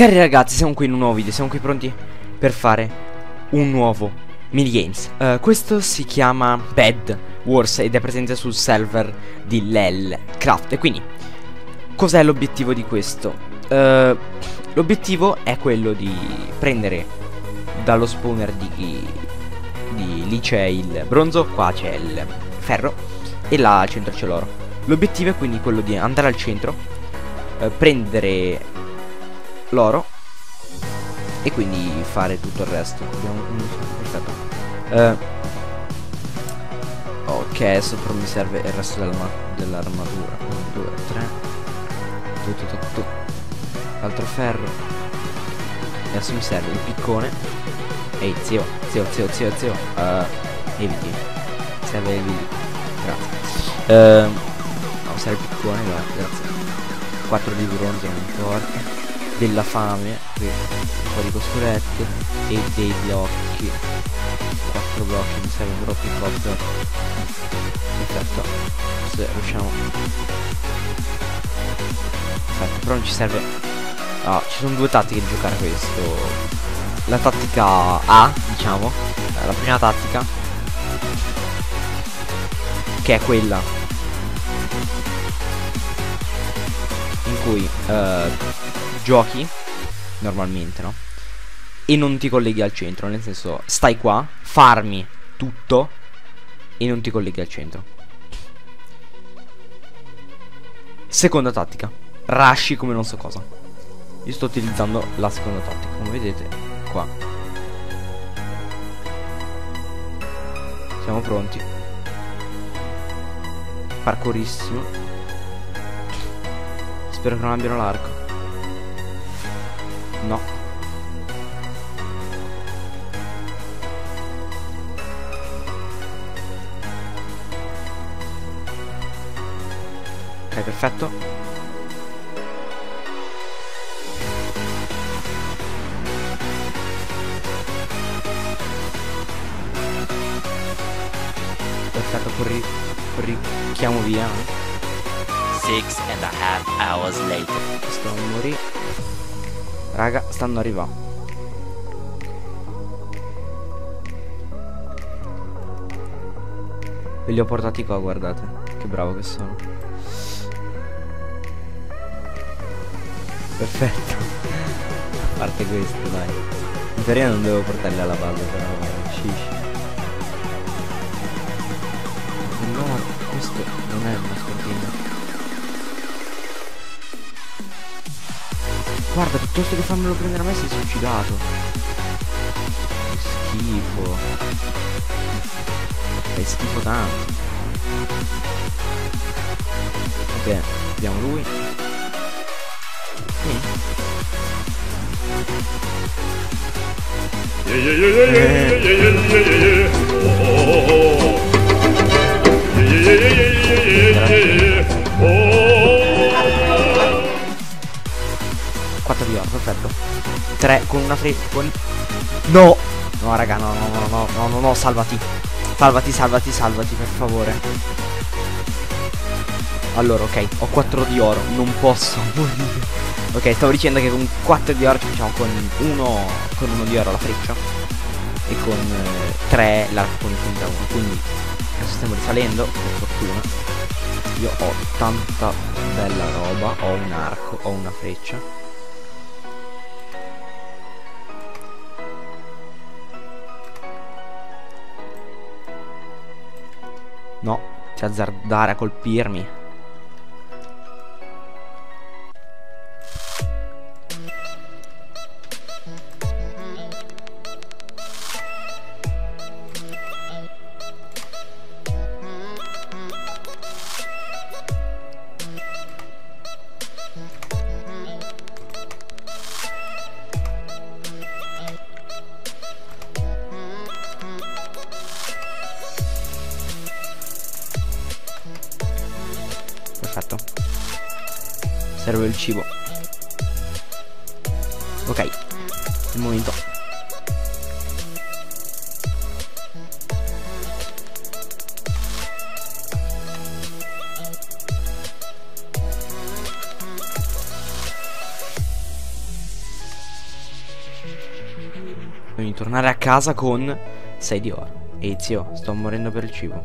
Cari ragazzi, siamo qui in un nuovo video, siamo qui pronti per fare un nuovo minigames. Uh, questo si chiama Bed Wars ed è presente sul server di LEL Craft. E quindi, cos'è l'obiettivo di questo? Uh, l'obiettivo è quello di prendere dallo spawner di, di... Lì c'è il bronzo, qua c'è il ferro e là al centro c'è l'oro. L'obiettivo è quindi quello di andare al centro, uh, prendere l'oro. E quindi fare tutto il resto. Abbiamo perfetto uh, ok adesso però mi serve il resto dell'armatura. 1 2 3 tutto tutto tu. altro ferro. Adesso mi serve il piccone. Ehi zio zio zio zio zio. Uh, eviti serve eviti grazie. Uh, no serve il piccone grazie. 4 di bronzo non importa della fame un po' di coscolette e dei blocchi. 4 blocchi mi un blocco copter perfetto se riusciamo. Perfetto però non ci serve. Ah, ci sono due tattiche di giocare questo. La tattica A diciamo. La prima tattica che è quella in cui uh, giochi normalmente, no? E non ti colleghi al centro, nel senso stai qua, farmi tutto e non ti colleghi al centro. Seconda tattica, rashi come non so cosa. Io sto utilizzando la seconda tattica, come vedete qua. Siamo pronti. Parkourissimo. Spero che non abbiano l'arco. No. Ok, perfetto. Perfetto, corri, corri, chiamo via. Six and a half hours later. Questo morì. Raga, stanno arrivando. Ve li ho portati qua, guardate. Che bravo che sono. Perfetto. A parte questo, dai. In teoria non devo portarli alla base, però shish. No, questo non è una scortina. Guarda, piuttosto che farmelo prendere a me si è suicidato. Che schifo. È schifo tanto. Ok, abbiamo lui. Sì. 4 di oro, perfetto. 3 con una fre... Con... No! No raga, no, no, no, no, no, no, salvati. Salvati, salvati, salvati, per favore. Allora, ok, ho 4 di oro Non posso morire. Ok, stavo dicendo che con 4 di oro ci facciamo con 1 Con 1 di oro la freccia. E con 3 eh, l'arco con punta 1 Quindi adesso stiamo risalendo Per fortuna. Io ho tanta bella roba Ho un arco, ho una freccia No, ti azzardare a colpirmi. Serve il cibo Ok Il momento Quindi tornare a casa con 6 di oro. Ehi zio, sto morendo per il cibo.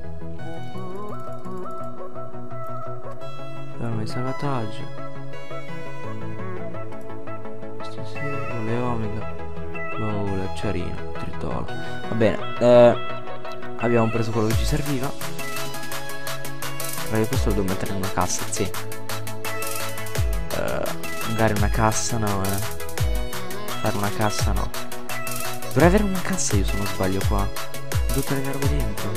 Di salvataggio. Le omega. Oh, l'acciarino, tritolo. Va bene, eh, abbiamo preso quello che ci serviva. Magari questo lo devo mettere in una cassa, sì. Eh, magari una cassa no, eh. Fare una cassa no. Dovrei avere una cassa io se non sbaglio qua. Tutte le robe dentro.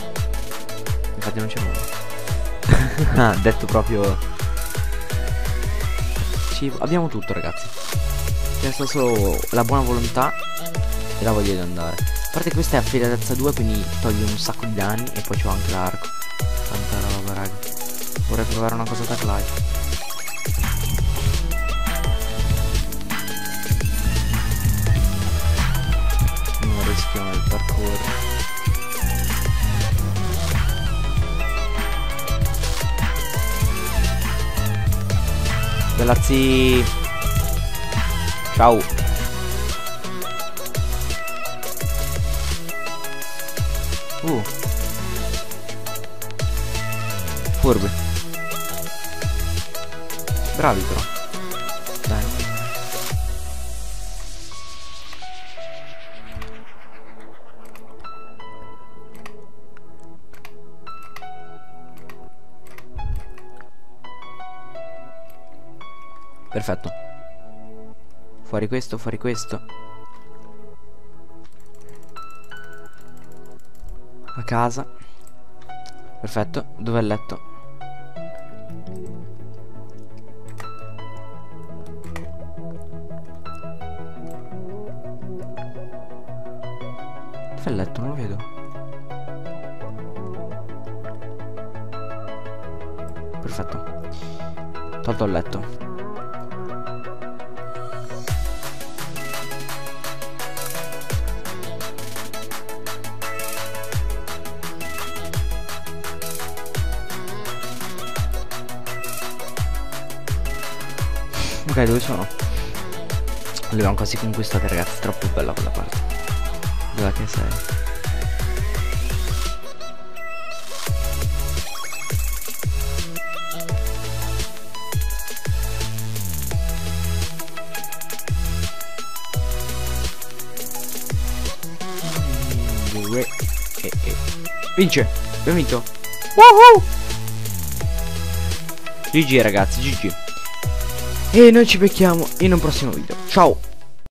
Infatti non c'è nulla. Detto proprio. Cibo. Abbiamo tutto ragazzi. Resta solo la buona volontà e la voglia di andare. A parte questa è affidatezza 2 quindi toglie un sacco di danni e poi c'ho anche l'arco. Tanta roba raga. Vorrei provare una cosa da Clive. Non rischiamo il parkour. Ragazzi Ciao. Uh. Furbi. Bravi però. Dai. Perfetto Fuori questo, fuori questo. A casa. Perfetto, dov'è il letto? Dov'è il letto? Non lo vedo. Perfetto. Tolto il letto Dove sono? L'abbiamo quasi conquistata, ragazzi. Troppo bella quella parte. Dove che sei? Eh. Vince! Abbiamo vinto! Woohoo! GG ragazzi, GG. E noi ci becchiamo in un prossimo video. Ciao!